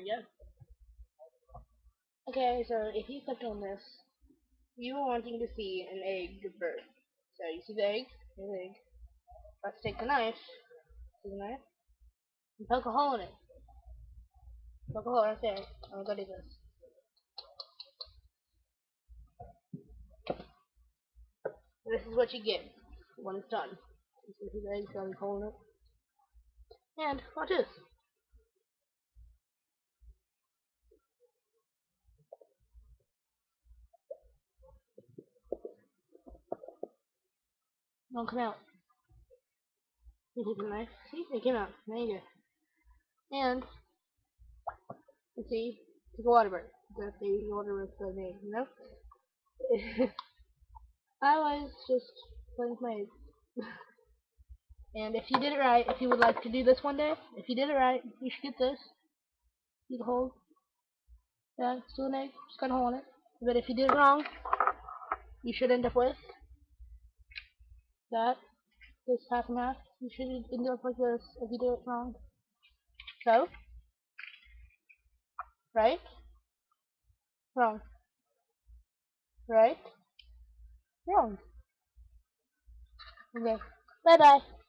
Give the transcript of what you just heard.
you go. Okay, so if you click on this, you are wanting to see an egg birth. So you see the egg? The egg. Let's take the knife. See the knife? And poke a hole in it. Poke a hole right there. Oh I'm gonna do this. This is what you get when it's done. You see the egg got a it. And watch this. Don't come out. You take the knife. See? It came out. There you go. And, you see, it's a water bird. That's the water bird for me, you know? I was just playing with my eggs. and if you did it right, if you would like to do this one day, if you did it right, you should get this. You can hold. Yeah, still an egg. Just got a hole in it. But if you did it wrong, you should end up with that. This half and half. You should end up like this if you do it wrong. So, right, wrong, right, wrong. Okay, bye bye.